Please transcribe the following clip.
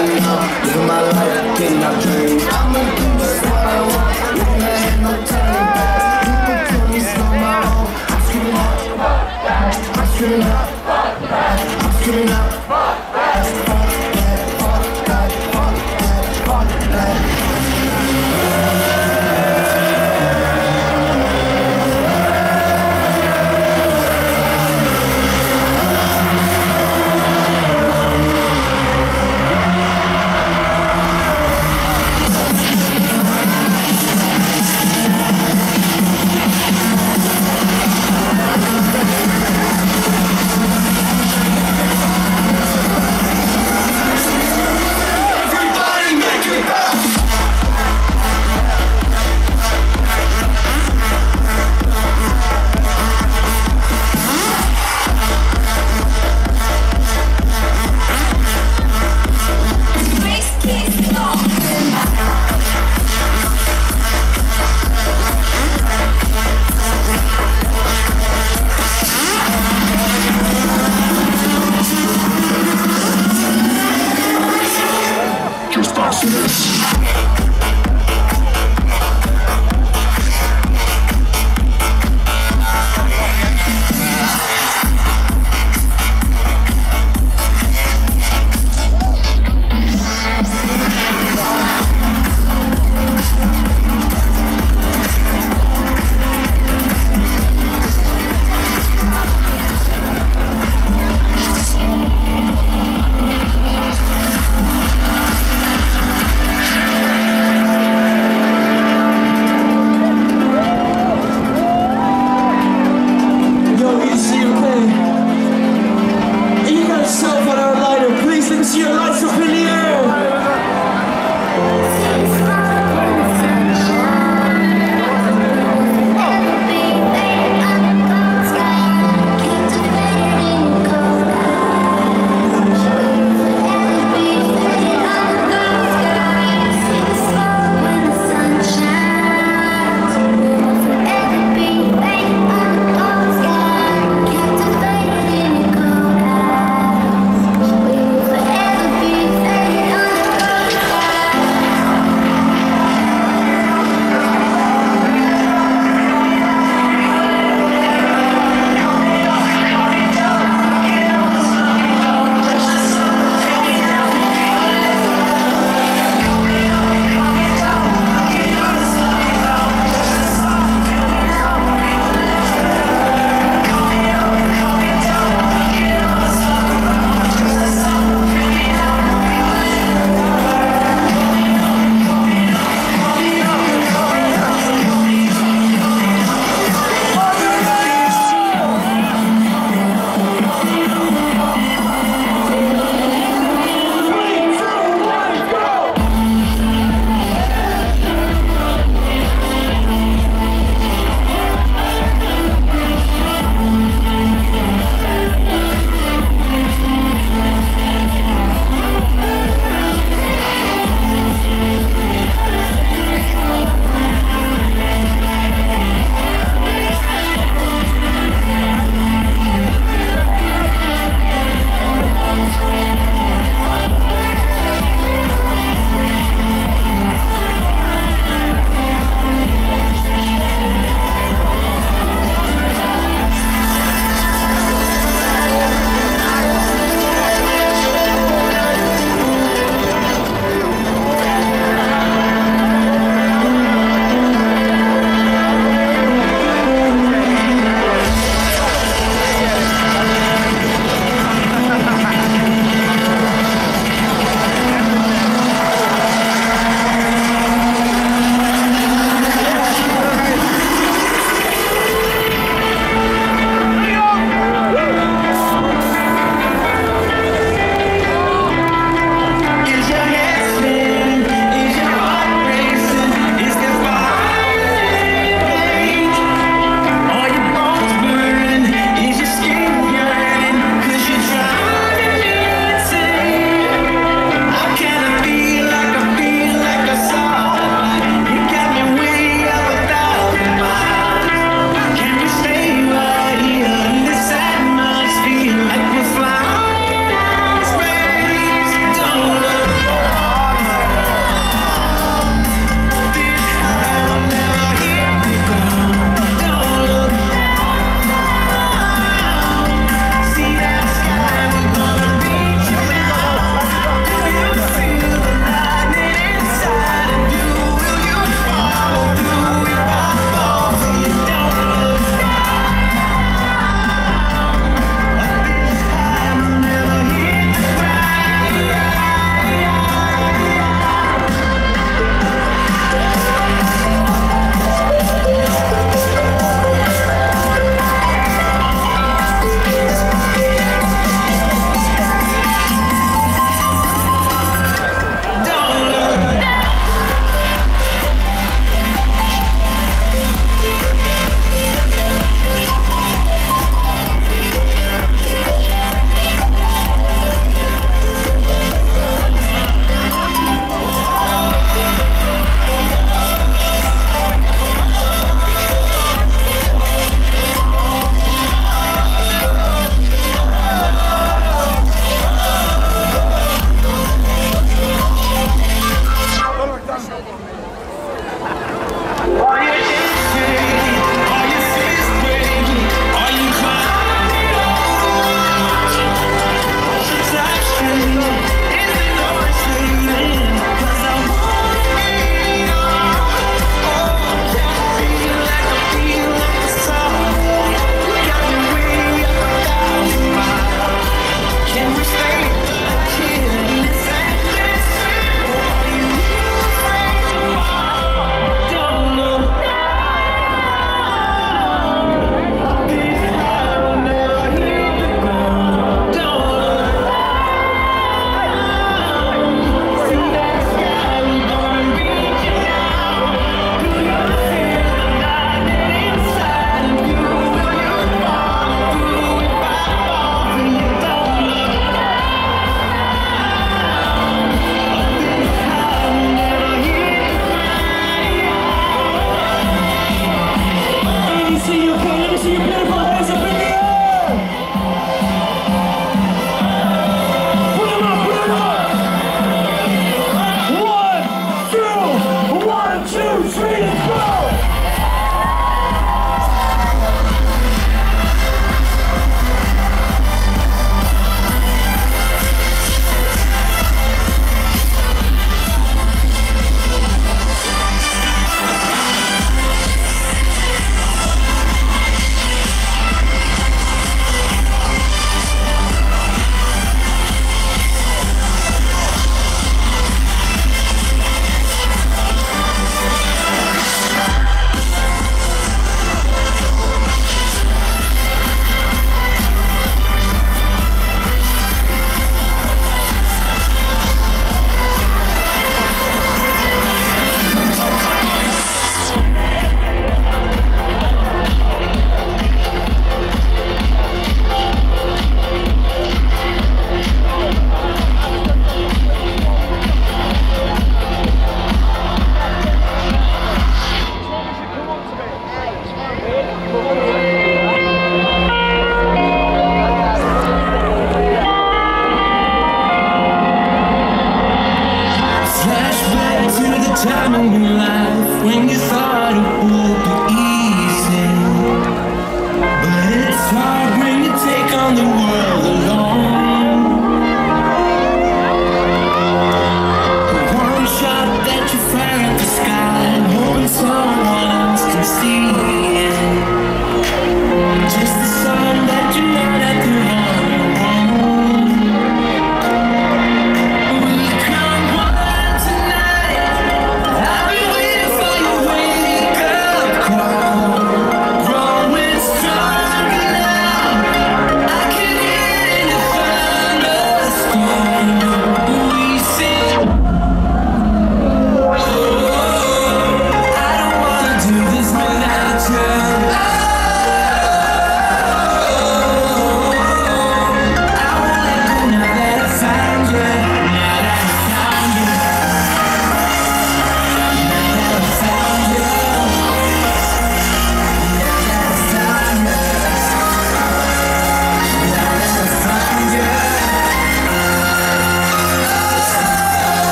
enough, living my life, getting